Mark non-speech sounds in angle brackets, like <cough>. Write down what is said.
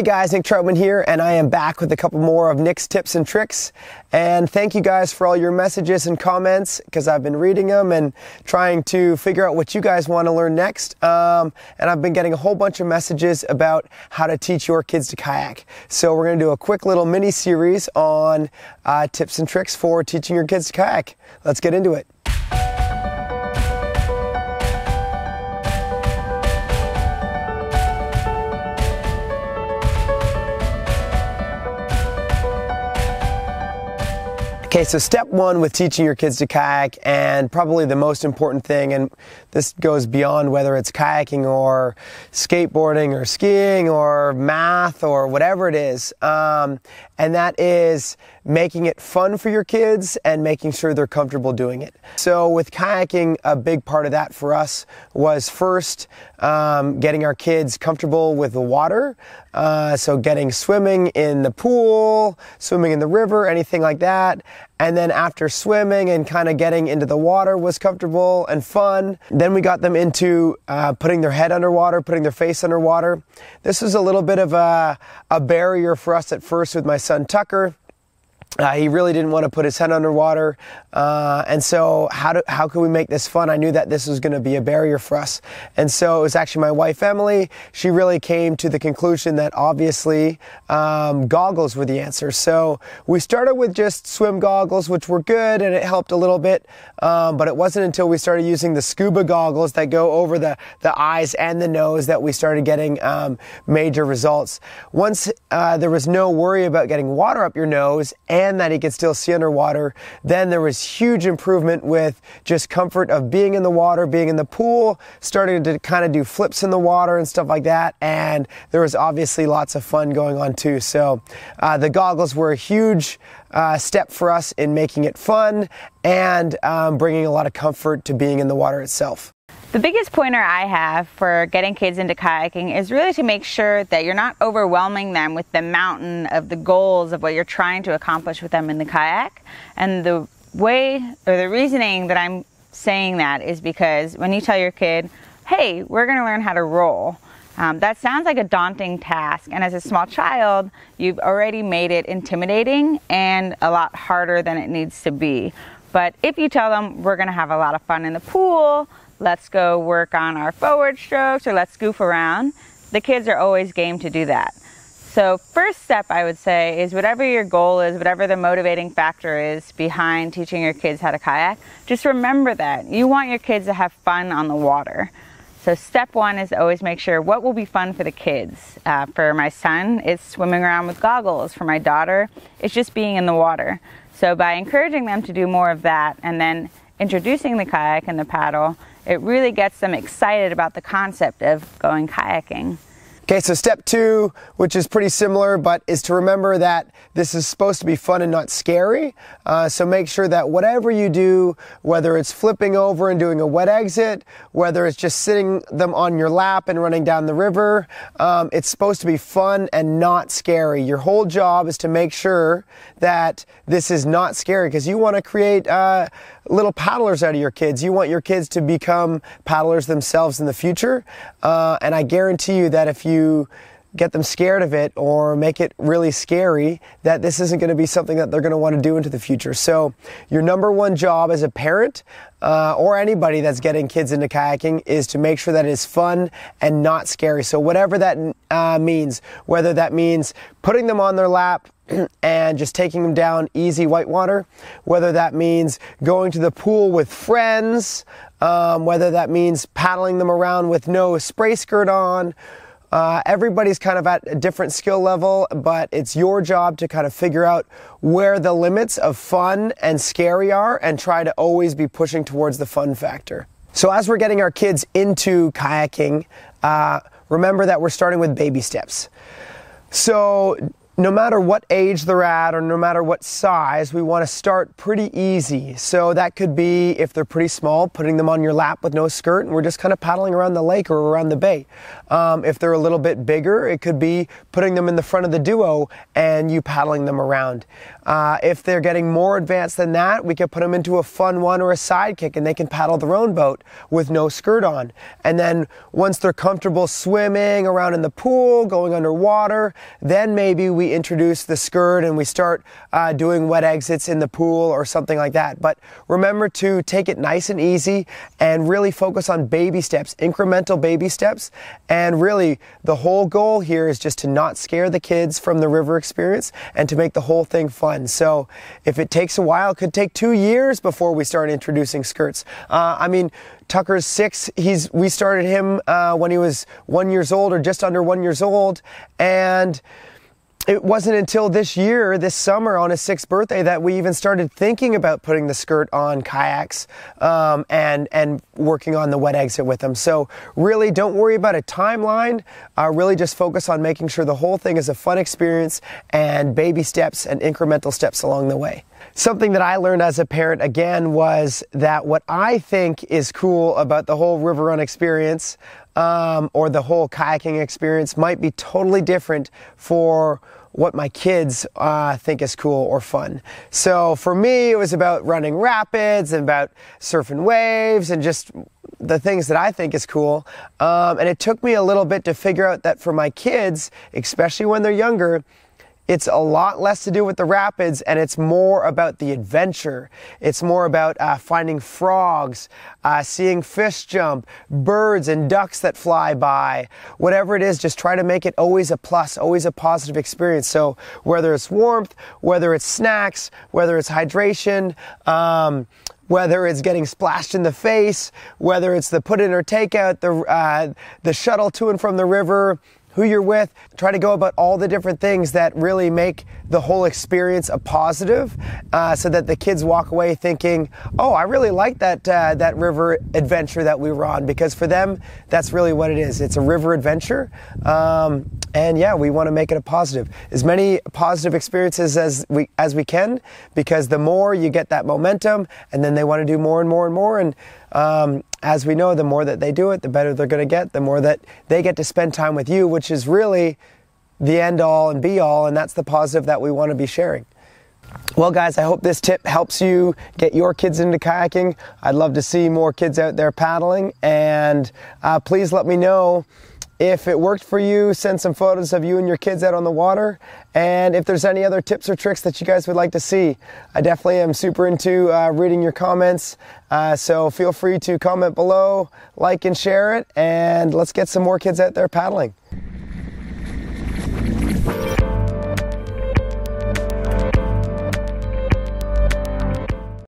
Hey guys, Nick Troutman here, and I am back with a couple more of Nick's tips and tricks. And thank you guys for all your messages and comments because I've been reading them and trying to figure out what you guys want to learn next. Um, and I've been getting a whole bunch of messages about how to teach your kids to kayak. So we're going to do a quick little mini series on uh, tips and tricks for teaching your kids to kayak. Let's get into it. Okay, so step one with teaching your kids to kayak, and probably the most important thing, and this goes beyond whether it's kayaking or skateboarding or skiing or math or whatever it is, um, and that is making it fun for your kids and making sure they're comfortable doing it. So, with kayaking, a big part of that for us was first um, getting our kids comfortable with the water. Uh, so, getting swimming in the pool, swimming in the river, anything like that. And then after swimming and kind of getting into the water was comfortable and fun. Then we got them into uh, putting their head underwater, putting their face underwater. This was a little bit of a, a barrier for us at first with my son Tucker. Uh, he really didn't want to put his head underwater, uh, and so how do, how could we make this fun? I knew that this was going to be a barrier for us, and so it was actually my wife Emily. She really came to the conclusion that obviously um, goggles were the answer. So we started with just swim goggles, which were good, and it helped a little bit. Um, but it wasn't until we started using the scuba goggles that go over the the eyes and the nose that we started getting um, major results. Once uh, there was no worry about getting water up your nose and that he could still see underwater. Then there was huge improvement with just comfort of being in the water, being in the pool, starting to kind of do flips in the water and stuff like that. And there was obviously lots of fun going on too. So uh, the goggles were a huge uh, step for us in making it fun and um, bringing a lot of comfort to being in the water itself. The biggest pointer I have for getting kids into kayaking is really to make sure that you're not overwhelming them with the mountain of the goals of what you're trying to accomplish with them in the kayak. And the way or the reasoning that I'm saying that is because when you tell your kid, hey, we're going to learn how to roll. Um, that sounds like a daunting task, and as a small child, you've already made it intimidating and a lot harder than it needs to be. But if you tell them we're going to have a lot of fun in the pool, let's go work on our forward strokes or let's goof around, the kids are always game to do that. So, first step I would say is whatever your goal is, whatever the motivating factor is behind teaching your kids how to kayak, just remember that. You want your kids to have fun on the water. So, step one is always make sure what will be fun for the kids. Uh, for my son, it's swimming around with goggles. For my daughter, it's just being in the water. So, by encouraging them to do more of that and then introducing the kayak and the paddle, it really gets them excited about the concept of going kayaking. Okay, so step two, which is pretty similar, but is to remember that this is supposed to be fun and not scary. Uh, so make sure that whatever you do, whether it's flipping over and doing a wet exit, whether it's just sitting them on your lap and running down the river, um, it's supposed to be fun and not scary. Your whole job is to make sure that this is not scary because you want to create uh, little paddlers out of your kids. You want your kids to become paddlers themselves in the future. Uh, and I guarantee you that if you get them scared of it or make it really scary that this isn't going to be something that they're going to want to do into the future. So, your number one job as a parent uh, or anybody that's getting kids into kayaking is to make sure that it is fun and not scary. So, whatever that uh, means, whether that means putting them on their lap, <clears throat> and just taking them down easy whitewater, whether that means going to the pool with friends, um, whether that means paddling them around with no spray skirt on, uh, everybody's kind of at a different skill level, but it's your job to kind of figure out where the limits of fun and scary are and try to always be pushing towards the fun factor. So, as we're getting our kids into kayaking, uh, remember that we're starting with baby steps. So, no matter what age they're at or no matter what size, we want to start pretty easy. So that could be if they're pretty small, putting them on your lap with no skirt and we're just kind of paddling around the lake or around the bay. Um, if they're a little bit bigger, it could be putting them in the front of the duo and you paddling them around. Uh, if they're getting more advanced than that, we could put them into a fun one or a sidekick and they can paddle their own boat with no skirt on. And then once they're comfortable swimming around in the pool, going underwater, then maybe we introduce the skirt and we start uh, doing wet exits in the pool or something like that. But remember to take it nice and easy and really focus on baby steps, incremental baby steps. And really, the whole goal here is just to not scare the kids from the river experience and to make the whole thing fun. So if it takes a while, it could take two years before we start introducing skirts. Uh, I mean, Tucker's six. He's we started him uh, when he was one years old or just under one years old, and it wasn't until this year, this summer, on his sixth birthday, that we even started thinking about putting the skirt on kayaks um, and and working on the wet exit with him. So really, don't worry about a timeline. Uh, really, just focus on making sure the whole thing is a fun experience and baby steps and incremental steps along the way. Something that I learned as a parent again was that what I think is cool about the whole river run experience um, or the whole kayaking experience might be totally different for what my kids uh, think is cool or fun. So for me, it was about running rapids and about surfing waves and just the things that I think is cool. Um, and it took me a little bit to figure out that for my kids, especially when they're younger, it's a lot less to do with the rapids and it's more about the adventure. It's more about uh, finding frogs, uh, seeing fish jump, birds and ducks that fly by. Whatever it is, just try to make it always a plus, always a positive experience. So whether it's warmth, whether it's snacks, whether it's hydration, um, whether it's getting splashed in the face, whether it's the put in or take out, the, uh, the shuttle to and from the river, who you're with, try to go about all the different things that really make the whole experience a positive, uh, so that the kids walk away thinking, "Oh, I really like that uh, that river adventure that we were on," because for them, that's really what it is. It's a river adventure, um, and yeah, we want to make it a positive. As many positive experiences as we as we can, because the more you get that momentum, and then they want to do more and more and more, and um, as we know, the more that they do it, the better they're going to get, the more that they get to spend time with you, which is really the end all and be all, and that's the positive that we want to be sharing. Well, guys, I hope this tip helps you get your kids into kayaking. I'd love to see more kids out there paddling, and uh, please let me know if it worked for you, send some photos of you and your kids out on the water. And if there's any other tips or tricks that you guys would like to see, I definitely am super into uh, reading your comments. Uh, so feel free to comment below, like and share it, and let's get some more kids out there paddling.